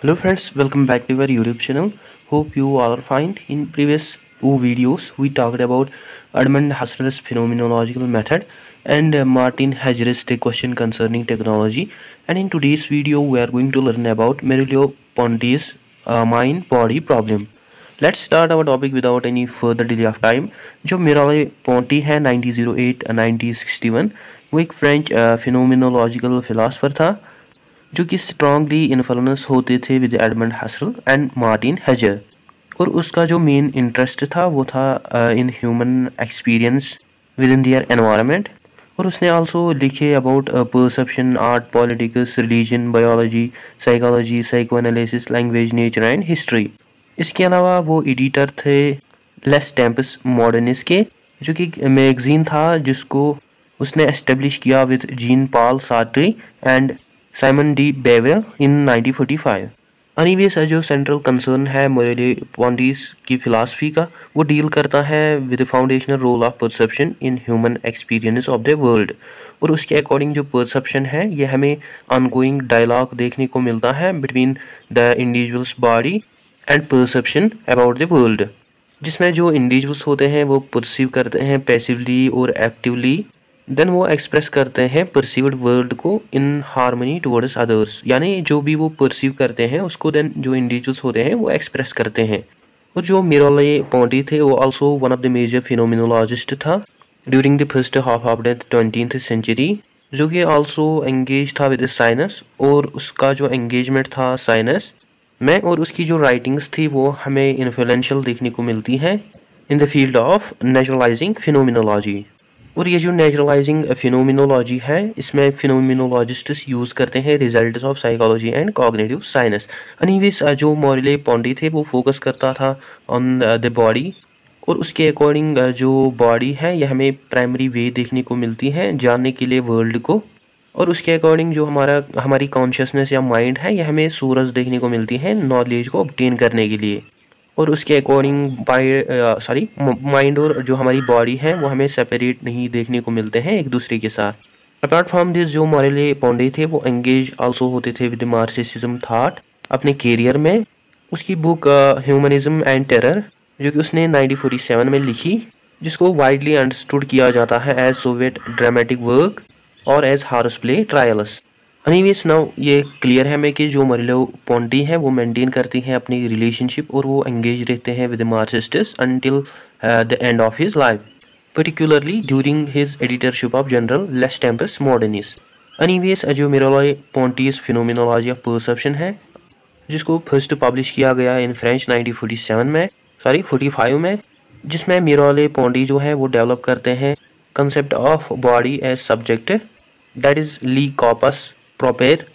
hello friends welcome back to our youtube channel. Hope you all are fine. In previous two videos we talked about edmund husserl's phenomenological method and uh, martin heidegger's question concerning technology and in today's video we are going to learn about merleau-ponty's uh, mind body problem let's start our topic without any further delay of time जो Merleau Ponty है 1908 1961 वो एक French phenomenological philosopher था जो कि strongly influence होते थे with Edmund Husserl and Martin Heidegger और उसका जो मेन इंटरेस्ट था वो था in human experience with in their environment और उसने आल्सो लिखे about perception art politics religion biology psychology psychoanalysis language nature and history इसके अलावा वो एडिटर थे लेस टेम्पस मॉडर्निस के, जो कि मैगजीन था जिसको उसने एस्टेब्लिश किया with Jean Paul Sartre and Simone de Beauvoir in 1945 anyways जो सेंट्रल कंसर्न है मोरेली पॉन्डीज की फिलासफी का, वो डील करता है with foundational role of perception in human experience of the world और उसके अकॉर्डिंग जो परसेप्शन है, ये हमें अनगोइंग डायलॉग देखने को मिलता है between the individuals body and perception about the world जिसमें जो इंडिविजुअल्स होते हैं, वो परसीव करते हैं पैसिवली और एक्टिवली देन वो एक्सप्रेस करते हैं परसीव्ड वर्ल्ड को इन हारमोनी टुवर्ड्स अदर्स यानी जो भी वो परसीव करते हैं, उसको देन जो इंडिविजुअल्स होते हैं, वो एक्सप्रेस करते हैं। और जो मिरोले पॉन्टी थे, वो also one of the major phenomenologist था during the first half of the twenty century जो कि ऑल्सो एंगेज था विद साइनस और उसका जो एंगेजमेंट था साइनस में और उसकी जो राइटिंग्स थी, वो हमें इन्फ्लुएंशियल देखने को मिलती हैं in the field of naturalising phenomenology और ये जो नेचुरलाइजिंग फिनोमिनोलॉजी है, इसमें फिनोमिनोलॉजिस्ट यूज़ करते हैं result of psychology and cognitive science anyways जो मॉरिले पॉन्डी थे, वो फोकस करता था ऑन द बॉडी और उसके अकॉर्डिंग जो बॉडी है यह हमें प्राइमरी वे देखने को मिलती है, जानने के लिए वर्ल्ड को और उसके अकॉर्डिंग जो हमारा, हमारी कॉन्शियसनेस या माइंड है यह हमें सूरज देखने को मिलती है नॉलेज को ऑब्टेन करने के लिए। और उसके अकॉर्डिंग बाई सॉरी माइंड और जो हमारी बॉडी है, वो हमें सेपरेट नहीं देखने को मिलते हैं एक दूसरे के साथ। अपार्ट फ्रॉम दिस जो मॉरले पौंडे थे, वो एंगेज आल्सो होते थे विद मार्सिज्म थाट अपने कैरियर में। उसकी बुक ह्यूमनिज्म एंड टेरर जो कि उसने 1947 में लिखी, जिसको वाइडली अंडरस्टूड किया जाता है एज सोवियत ड्रामेटिक वर्क और as horse play trials anyways now ये क्लियर है हमें कि जो मरिलो पॉन्टी है, वो मेंटेन करती हैं अपनी रिलेशनशिप और वो एंगेज रहते हैं with Marxists until the end of his life particularly during his editorship of journal Les Temps Modernes anyways जो Merleau Ponty phenomenology of perception है, जिसको फ़र्स्ट पब्लिश किया गया इन फ्रेंच 1947 में सॉरी 45 में, जिसमें मिरोले पॉन्डी जो है, वो डेवलप करते हैं concept of body as subject that is le corps propre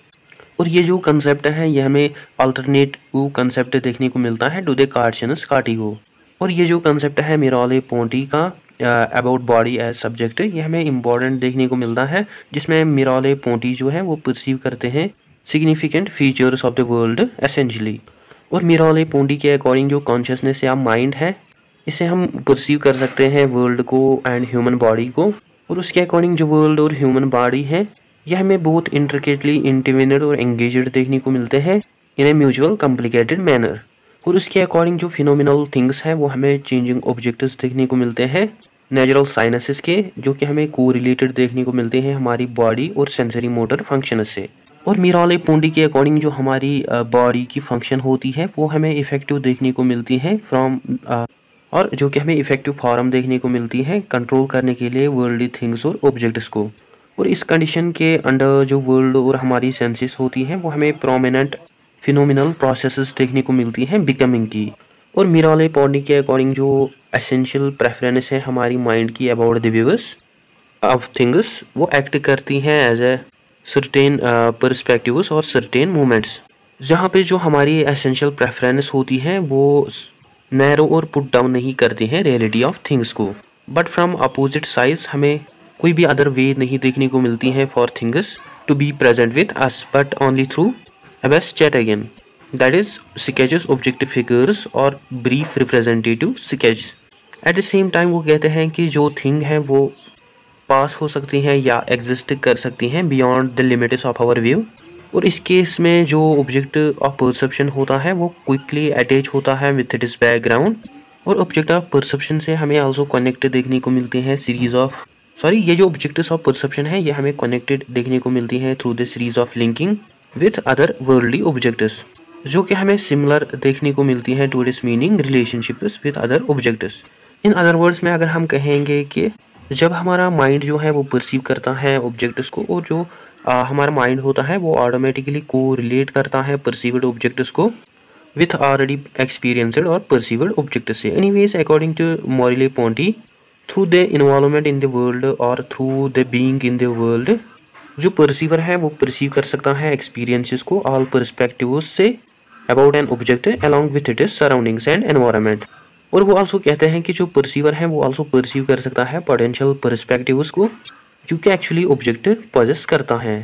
और ये जो कंसेप्ट है, ये हमें अल्टरनेट वो कंसेप्ट देखने को मिलता है डू दे कार्शनस कार्टिगो और ये जो कंसेप्ट है मिराले पोंटी का अबाउट बॉडी एज सब्जेक्ट ये हमें इंपॉर्टेंट देखने को मिलता है, जिसमें मिराले पोंटी जो है, वो परसीव करते हैं significant features of the world essentially और मिराले पोंटी के अकॉर्डिंग जो कॉन्शियसनेस या माइंड है, इसे हम परसीव कर सकते हैं वर्ल्ड को एंड ह्यूमन बॉडी को. और उसके अकॉर्डिंग जो वर्ल्ड और ह्यूमन बॉडी है यह हमें बहुत इंट्रिकेटली इंटिवेनेड और एंगेजड देखने को मिलते हैं in a mutual complicated manner और उसके अकॉर्डिंग जो फिनोमिनल थिंग्स हैं, वो हमें चेंजिंग ऑब्जेक्ट्स देखने को मिलते हैं नेचुरल साइनसिस के, जो कि हमें को रिलेटेड देखने को मिलते हैं हमारी बॉडी और सेंसरी मोटर फ़ंक्शन से. और मीराले पोंडी के अकॉर्डिंग जो हमारी बॉडी की फ़ंक्शन होती है, वो हमें इफ़ेक्टिव देखने को मिलती है फ्रॉम और जो कि हमें इफ़ेक्टिव फॉर्म देखने को मिलती है कंट्रोल करने के लिए वर्ल्डली थिंग्स और ऑब्जेक्ट्स को. और इस कंडीशन के अंडर जो वर्ल्ड और हमारी सेंसेस होती हैं, वो हमें प्रोमिनेंट फिनोमिनल प्रोसेसेस देखने को मिलती हैं बिकमिंग की। और मिराले पॉडी के अकॉर्डिंग जो एसेंशियल प्रेफरेंस है हमारी माइंड की about the viewers of things वो एक्ट करती हैं एज ए सर्टेन परस्पेक्टिव्स और सर्टेन मोमेंट्स जहाँ पे जो हमारी एसेंशियल प्रेफरेंस होती है, वो नैरो और पुट डाउन नहीं करती हैं रियलिटी ऑफ़ थिंग्स को। बट फ्रॉम अपोजिट साइज़ हमें कोई भी अदर वे नहीं देखने को मिलती हैं for things to be present with us but only through best chat again that is sketches objective figures और brief representative sketch at the same time वो कहते हैं कि जो थिंग है, वो पास हो सकती हैं या एग्जिस्ट कर सकती हैं beyond the limits of our view और इस केस में जो ऑब्जेक्ट ऑफ़ परसेप्शन होता है, वो क्विकली अटैच होता है विथ इट इस बैकग्राउंड और ऑब्जेक्ट ऑफ़ परसेप्शन से हमें आल्सो कनेक्ट देखने को मिलते हैं सीरीज़ ऑफ़ सॉरी ये जो ऑब्जेक्ट्स ऑफ़ परसेप्शन है ये हमें कनेक्टेड देखने को मिलती हैं through the series of linking with other worldly objects जो कि हमें सिमिलर देखने को मिलती हैं to this meaning relationship with other objects in other words में अगर हम कहेंगे कि जब हमारा माइंड जो है वो परसीव करता है ऑब्जेक्ट्स को और जो आ, हमारा माइंड होता है वो ऑटोमेटिकली को रिलेट करता है परसीव्ड ऑब्जेक्ट्स को विथ ऑलरेडी एक्सपीरियंसड और परसीव्ड ऑब्जेक्ट से। Anyways according to Merleau Ponty through the involvement in the world और through the being in the world जो परसीवर है, वो परसीव कर सकता है एक्सपीरियंसिस को ऑल परस्पेक्टिव से about an object along with it is surroundings and environment और वो आल्सो कहते हैं कि जो परसीवर है, वो आल्सो परसीव कर सकता है पोटेंशियल परस्पेक्टिव्स को, जो कि एक्चुअली ऑब्जेक्ट पॉजेस करता है।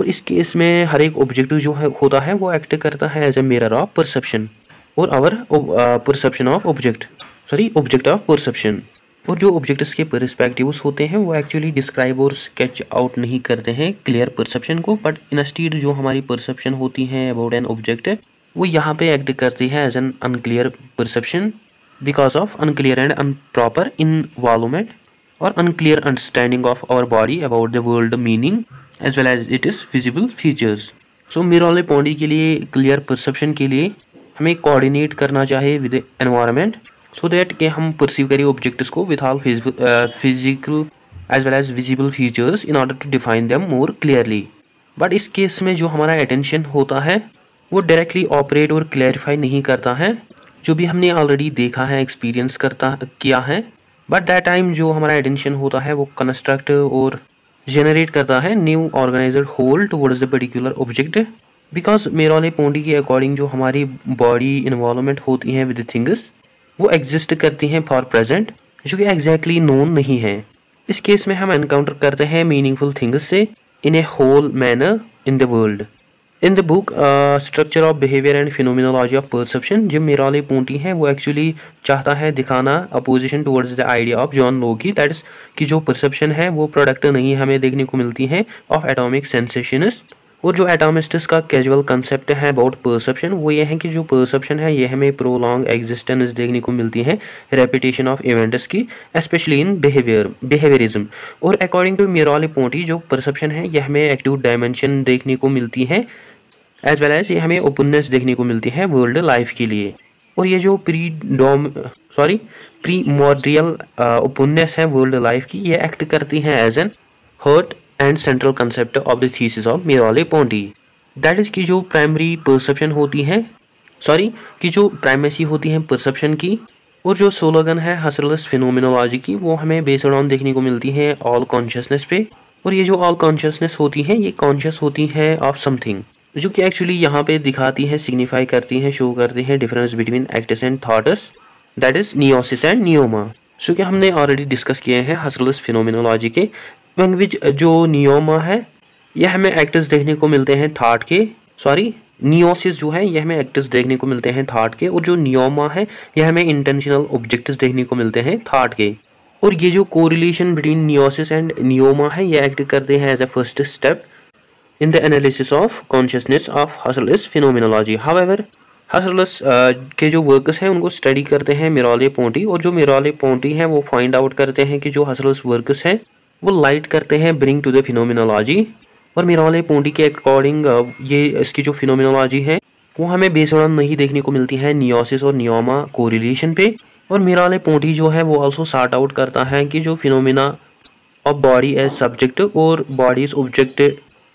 और इस केस में हर एक ऑब्जेक्टिव जो है, होता है, वो एक्ट करता है as a mirror of perception और our perception of object sorry object of perception और जो ऑब्जेक्ट्स के परस्पेक्टिव्स होते हैं, वो एक्चुअली डिस्क्राइब और स्केच आउट नहीं करते हैं क्लियर परसेप्शन को बट इंस्टीड जो हमारी परसेप्शन होती है अबाउट एन ऑब्जेक्ट वो यहाँ पे एक्ट करती है as an unclear perception because of unclear and unproper involvement और unclear understanding of our body about the world meaning as well as it is visible features so Merleau Ponty के लिए clear perception के लिए हमें coordinate करना चाहिए with environment so that के हम परसीव करें ऑब्जेक्ट्स को with all physical as well as visible features in order to define them more clearly but इस केस में जो हमारा अटेंशन होता है, वो डायरेक्टली ऑपरेट और क्लैरिफाई नहीं करता है, जो भी हमने ऑलरेडी देखा है एक्सपीरियंस करता, किया है। बट दैट टाइम जो हमारा एटेंशन होता है, वो कंस्ट्रक्ट और जनरेट करता है new organiser whole towards the particular object because Merleau Ponty के अकॉर्डिंग जो हमारी बॉडी इन्वॉलमेंट होती है विद थिंग्स वो एग्जिस्ट करती हैं फॉर प्रेजेंट जो कि एग्जैक्टली नोन नहीं है। इस केस में हम एनकाउंटर करते हैं मीनिंगफुल थिंग्स से in a whole manner in the world in the book structure of behaviour and phenomenology of perception जो मिराले पूंटी है वो एक्चुअली चाहता है दिखाना opposition towards the idea of John Locke की दैट इज़ कि जो परसेप्शन है, वो प्रोडक्ट नहीं हमें देखने को मिलती है ऑफ़ एटॉमिक सेंसेशनिस्ट और जो एटोमिस्टिस का कैजुअल कंसेप्ट है अबाउट परसेप्शन वो ये है कि जो परसेप्शन है, ये हमें प्रोलॉन्ग एग्जिस्टेंस देखने को मिलती है रेपिटेशन ऑफ़ इवेंट्स की स्पेशली इन बिहेवियर बिहेवियरिज्म और अकॉर्डिंग टू मिराली पोटी जो परसेप्शन है, ये हमें एक्टिव डायमेंशन देखने को मिलती है एज वेल एज ये हमें ओपननेस देखने को मिलती है वर्ल्ड लाइफ के लिए. और ये जो pre dome sorry primordial openness है वर्ल्ड लाइफ की, ये एक्ट करती हैं as an heart and central concept of the thesis of Merleau Ponty that is की जो प्राइमरी परसेप्शन होती है सॉरी की जो प्राइमेसी होती है परसेप्शन की, और जो सोलोगन है हसरलस फिनोमिनोलॉजी की, वो हमें बेस्ड ऑन देखने को मिलती है ऑल कॉन्शियसनेस पे, और ये जो ऑल कॉन्शियसनेस होती है, ये कॉन्शियस होती है ऑफ़ समथिंग जो कि एक्चुअली यहाँ पे दिखाती हैं सिग्निफाई करती हैं शो करती हैं difference between acts and thoughts that is noesis and noema जो कि हमने ऑलरेडी डिस्कस किए हैं हसरलस फिनोमिनोलॉजी के लैंग्वेज जो नियोमा है यह हमें एक्टर्स देखने को मिलते हैं थाट के सॉरी नियोसिस जो है यह हमें एक्टर्स देखने को मिलते हैं थाट के और जो नियोमा है यह हमें इंटेंशनल ऑब्जेक्ट्स देखने को मिलते हैं थाट के और ये जो correlation between noesis and noema है यह एक्ट करते हैं as a first step in the analysis of consciousness of Husserl's phenomenology. However, Husserl's के जो वर्कर्स हैं उनको स्टडी करते हैं मिराले पोंटी और जो मिराले पोंटी हैं वो फाइंड आउट करते हैं कि जो हसरलस वर्कर्स हैं वो लाइट करते हैं ब्रिंग टू द फिनोमिनोलॉजी और मिराले पोंटी के अकॉर्डिंग ये इसकी जो फिनोमिनोलॉजी है, वो हमें बेसुरान नहीं देखने को मिलती है नियोसिस और नियोमा कोरिलेशन पे। और मिराले पोंटी जो है, वो ऑल्सो सार्ट आउट करता है कि जो phenomena of body as subject और बॉडी इज़ ऑब्जेक्ट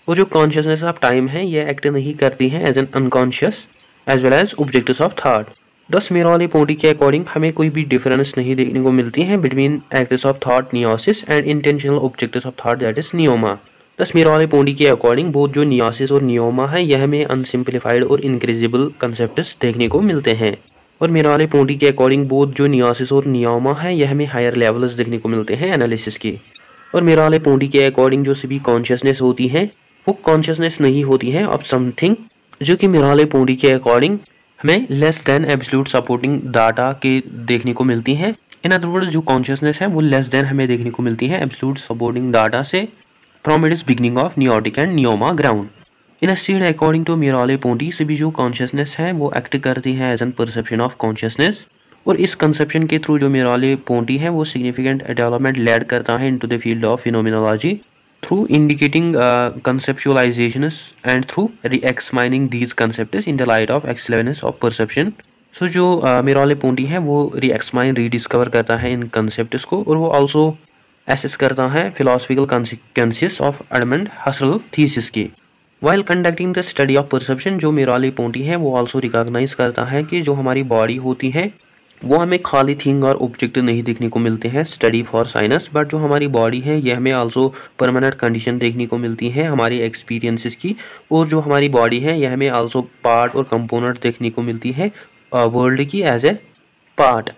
वो जो कॉन्शियसनेस ऑफ़ टाइम है, ये एक्ट नहीं करती हैं as an unconscious as well as objects of thought thus Merleau Ponty के अकॉर्डिंग हमें कोई भी डिफरेंस नहीं देखने को मिलती है between acts of thought noesis and intentional objects of thought that is noema thus Merleau Ponty के अकॉर्डिंग बहुत जो नियोसिस और नियोमा है, यह हमें अनसिम्प्लीफाइड और इनक्रेजिबल कंसेप्ट देखने को मिलते हैं। और मेराले पोटी के अकॉर्डिंग बोध जो नियासिस और नियोमा है, यह हमें हायर लेवल्स देखने को मिलते हैं एनालिसिस के। और मेराले पोटी के अकॉर्डिंग जो सभी कॉन्शियसनेस होती हैं, वो कॉन्शियसनेस नहीं होती है ऑफ़ समथिंग जो कि मिराले पोडी के अकॉर्डिंग हमें less than absolute supporting data के देखने को मिलती हैं। इन अदर वर्ड जो कॉन्शियसनेस है, वो लेस देन हमें देखने को मिलती है एब्सोल्यूट सपोर्टिंग डाटा से from it is beginning of noetic and noema ground instead according to Merleau Ponty से भी जो कॉन्शियसनेस है, वो एक्ट करती है as an perception of consciousness और इस कंसेप्शन के थ्रू जो मिराले पोंटी है, वो सिग्निफिकेंट डेवलपमेंट लेड करता है into the field of phenomenology through indicating uh, conceptualizations and through re-examining these concepts in the light of excellence of perception. So so, जो Merleau Ponty है वो री examine rediscover करता है इन कंसेप्ट को और वो ऑल्सो एसेस करता है philosophical consequences of Edmund Husserl thesis के। While conducting the study of perception जो मिराले पोंटी है वो ऑल्सो रिकॉग्नाइज करता है कि जो हमारी बॉडी होती है वो हमें खाली थिंग और ऑब्जेक्ट नहीं देखने को मिलते हैं स्टडी फॉर साइनस बट जो हमारी बॉडी है, ये हमें आल्सो परमानेंट कंडीशन देखने को मिलती है, हमारी एक्सपीरियंसेस की। और जो हमारी बॉडी है यह हमें आल्सो पार्ट और कंपोनेंट देखने को मिलती है वर्ल्ड की एज ए पार्ट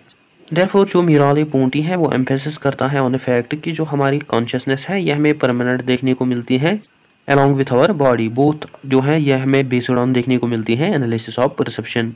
देयरफॉर जो मिराली पोंटी है, वो एम्फेसिस करता है ऑन फैक्ट कि जो हमारी कॉन्शियसनेस है यह हमें परमानेंट देखने को मिलती है along with our body both जो है यह हमें बेस्ड ऑन देखने को मिलती है एनालिसिस ऑफ़ परसेप्शन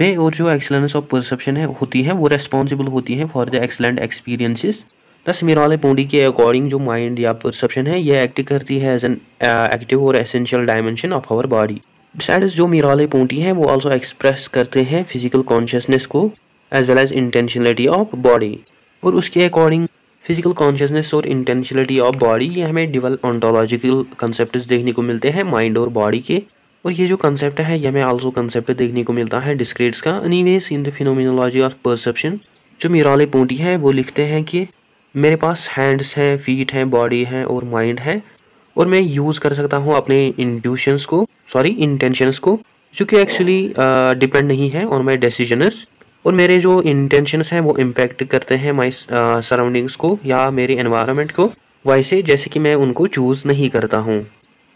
पे और जो एक्सलेंस ऑफ़ परसेप्शन है, होती है, वो रेस्पॉन्सिबल होती है फॉर द एक्सलेंट एक्सपीरियंसिस दस मिराले पोडी के अकॉर्डिंग जो माइंड या परसेप्शन है ये एक्ट करती है एज एन एक्टिव और essential dimension of our body besides जो मिराले पोटी हैं, वो ऑल्सो एक्सप्रेस करते हैं फ़िज़िकल कॉन्शियसनेस को as well as intentionality of body और उसके अकॉर्डिंग फ़िज़िकल कॉन्शियसनेस और इंटेंशनलिटी ऑफ़ बॉडी ये हमें डिवल ऑन्टोलॉजिकल कंसेप्ट देखने को मिलते हैं माइंड और बॉडी के. और ये जो कंसेप्ट है यह हमें आल्सो कंसेप्ट देखने को मिलता है डिस्क्रेट्स का। Anyways in the phenomenology of perception जो मिराले पोटी है, वो लिखते हैं कि मेरे पास हैंड्स हैं फीट हैं बॉडी है और माइंड है, और मैं यूज़ कर सकता हूँ अपने इंट्यूशंस को सॉरी इंटेंशंस को, जो कि एक्चुअली डिपेंड नहीं है ऑन माई डिसीजनस और मेरे जो इंटेंशंस हैं, वो इम्पेक्ट करते हैं माई सराउंडिंग्स को या मेरे एनवायरनमेंट को। वैसे जैसे कि मैं उनको चूज़ नहीं करता हूँ।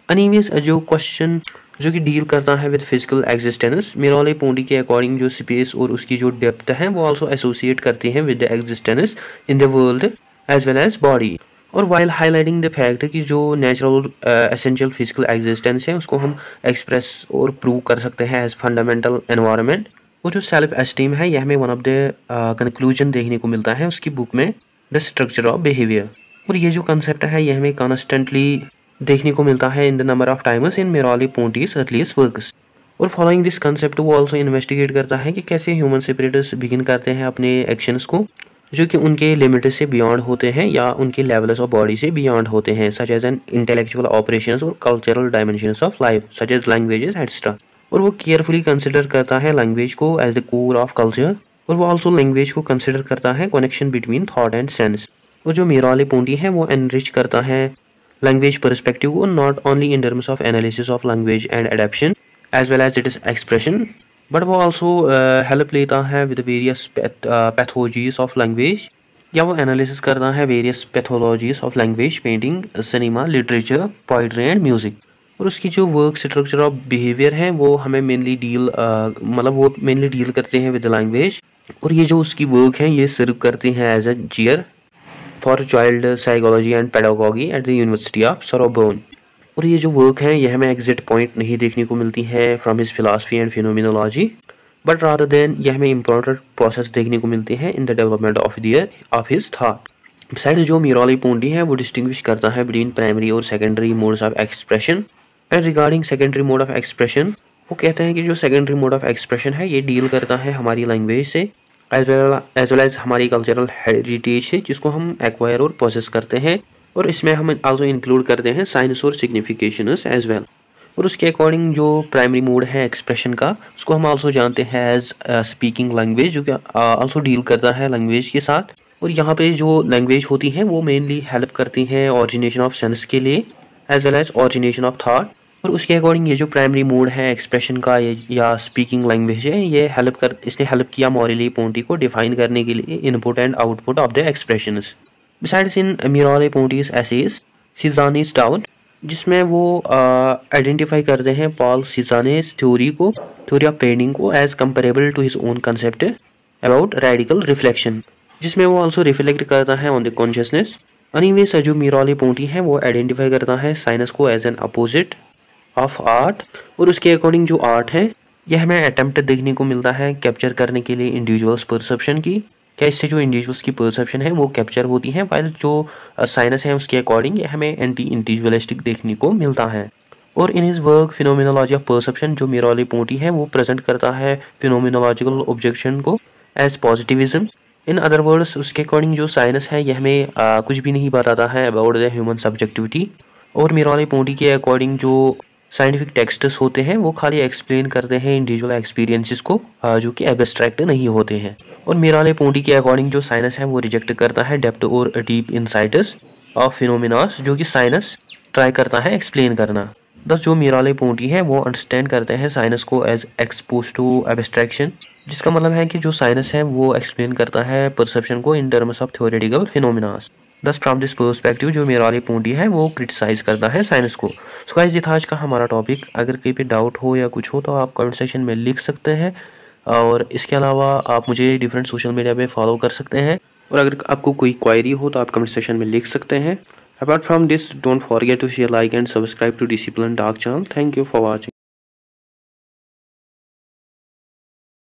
अनिवेज जो क्वेश्चन जो कि डील करता है with physical existence Merleau Ponty के अकॉर्डिंग जो स्पेस और उसकी जो डेप्थ है, वो आल्सो एसोसिएट करती हैं with the existence in the world as well as body और वाइल हाईलाइटिंग द फैक्ट कि जो नेचुरल एसेंशियल फ़िज़िकल एग्जिस्टेंस है, उसको हम एक्सप्रेस और प्रूव कर सकते हैं एज फंडामेंटल एनवायरनमेंट वो जो सेल्फ एस्टीम है, यह हमें वन ऑफ़ द कंक्लूजन देखने को मिलता है उसकी बुक में द स्ट्रक्चर ऑफ़ बिहेवियर और ये जो कंसेप्ट है, यह हमें कॉन्स्टेंटली देखने को मिलता है in the number of times in Merleau Ponty's earliest works और फॉलोइंग दिस कंसेप्ट वो ऑल्सो इन्वेस्टिगेट करता है कि कैसे ह्यूमन सेपरेटर्स बिगिन करते हैं अपने एक्शंस को, जो कि उनके लिमिट से बियॉन्ड होते हैं या उनके लेवल्स ऑफ़ बॉडी से बियॉन्ड होते हैं such as an intellectual operation और cultural dimension of life such as languages et cetera और वो केयरफुली कंसिडर करता है लैंग्वेज को as the core of culture और वो ऑल्सो लैंग्वेज को कंसिडर करता है connection between thought and sense और जो मीराली पोंटी है, वो एनरिच करता है language perspective not only in terms of analysis of language and adaptation as well as its expression but वो also uh, help लेता है with various path, uh, pathologies of language या वो एनालिसिस करता है various pathologies of language painting cinema literature poetry and music और उसकी जो वर्क स्ट्रक्चर ऑफ़ बिहेवियर है वो हमें मेनली डील मतलब वो मेनली डील करते हैं विद लैंग्वेज और ये जो उसकी वर्क है ये सर्व करती हैं as a chair for child psychology and pedagogy at the university of Sorbonne और ये जो वर्क है, यह हमें एग्जिट पॉइंट नहीं देखने को मिलती है from his philosophy and phenomenology but rather than यह हमें इंपॉर्टेंट प्रोसेस देखने को मिलती है in the development of their of his thought side जो मीराली पोंडी है, वो डिस्टिंग्विश करता है बिटवीन प्राइमरी और secondary modes of expression and regarding secondary mode of expression वो कहते हैं कि जो सेकेंडरी मोड ऑफ़ एक्सप्रेशन है, ये डील करता है हमारी लैंग्वेज से. As well as well as हमारी कल्चरल हेरिटेज है, जिसको हम एक्वायर और प्रोसेस करते हैं। और इसमें हम आल्सो इंक्लूड करते हैं साइंस और सिग्निफिकेशन एज वेल और उसके अकॉर्डिंग जो प्राइमरी मोड है एक्सप्रेशन का, उसको हम आल्सो जानते हैं एज स्पीकिंग लैंग्वेज जो कि आल्सो डील करता है लैंग्वेज के साथ। और यहाँ पे जो लैंग्वेज होती है, वो मेनली हेल्प करती हैं ऑरिजिनेशन ऑफ़ सेंस के लिए as well as origination of thought और उसके अकॉर्डिंग ये जो प्राइमरी मोड है एक्सप्रेशन का या स्पीकिंग लैंग्वेज है, ये हेल्प कर, इसने हेल्प किया मॉरली पोंटी को डिफाइन करने के लिए input and output of the expression besides in Merleau Ponty's essays Cezanne's doubt जिसमें वो आइडेंटिफाई करते हैं पॉल सीजानेस थ्योरी को थ्योरी ऑफ़ पेंटिंग को as comparable to his own concept about radical reflection जिसमें वो ऑल्सो रिफ्लेक्ट करता है ऑन द कॉन्शियसनेस अनिवे जो मिराले पोंटी है, वो आइडेंटिफाई करता है साइनस को as an opposite of art और उसके अकॉर्डिंग जो आर्ट है यह हमें अटेम्प्ट देखने को मिलता है कैप्चर करने के लिए इंडिविजुअल्स परसेप्शन की। क्या इससे जो इंडिविजुअल्स की परसेप्शन है वो कैप्चर होती है वाइल जो साइनस है उसके अकॉर्डिंग यह हमें एंटी इंडिविजुअलिस्टिक देखने को मिलता है। और in his work phenomenology of perception जो मिरोली पोटी है वो प्रेजेंट करता है फिनोमिनोलॉजिकल ऑब्जेक्शन को as positivism in other words उसके अकॉर्डिंग जो साइंस है यह हमें आ, कुछ भी नहीं बताता है अबाउट द ह्यूमन सब्जेक्टिविटी और मिरोली पोटी के अकॉर्डिंग जो साइंटिफिक टेक्स्ट्स होते हैं, वो खाली एक्सप्लेन करते हैं इंडिविजुअल एक्सपीरियंसेस को जो कि एब्स्ट्रैक्ट नहीं होते हैं। और मिराले पोंडी के अकॉर्डिंग जो साइनस है, वो रिजेक्ट करता है डेप्थ और डीप इनसाइटस ऑफ़ फिनोमिनास जो कि साइनस ट्राई करता है एक्सप्लेन करना। दस जो मिराले पोंटी है, वो अंडरस्टैंड करते हैं साइनस को एज एक्सपोज टू एब्स्ट्रैक्शन जिसका मतलब है कि जो साइनस है, वो एक्सप्लेन करता है परसेप्शन को in terms of theoretical phenomenas thus from this perspective जो मेराली पोंटी है, वो क्रिटिसाइज करता है साइंस को। सो गाइस ये था आज का हमारा टॉपिक अगर कहीं पे डाउट हो या कुछ हो तो आप कमेंट सेक्शन में लिख सकते हैं। और इसके अलावा आप मुझे डिफरेंट सोशल मीडिया पे फॉलो कर सकते हैं। और अगर आपको कोई क्वायरी हो तो आप कमेंट सेक्शन में लिख सकते हैं। Apart from this don't forget to share like and subscribe to discipline dark channel thank you for watching